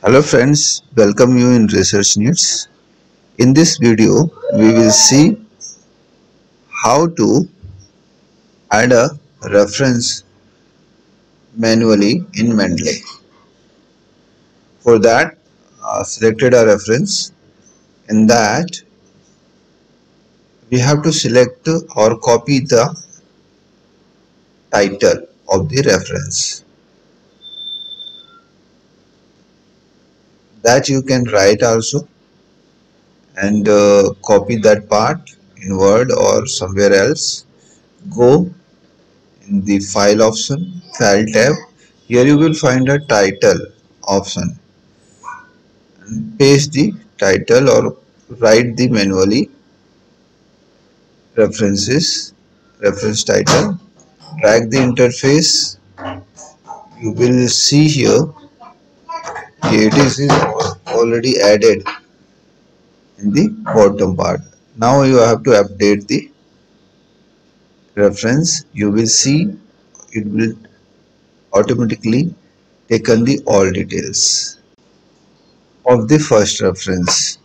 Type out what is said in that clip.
Hello friends, welcome you in Research Needs. In this video, we will see how to add a reference manually in Mendeley. For that, uh, selected a reference. In that, we have to select or copy the title of the reference. That you can write also and uh, copy that part in word or somewhere else. Go in the file option file tab. Here you will find a title option. And paste the title or write the manually. References reference title. Drag the interface. You will see here it is already added in the bottom part. Now you have to update the reference. You will see it will automatically take on the all details of the first reference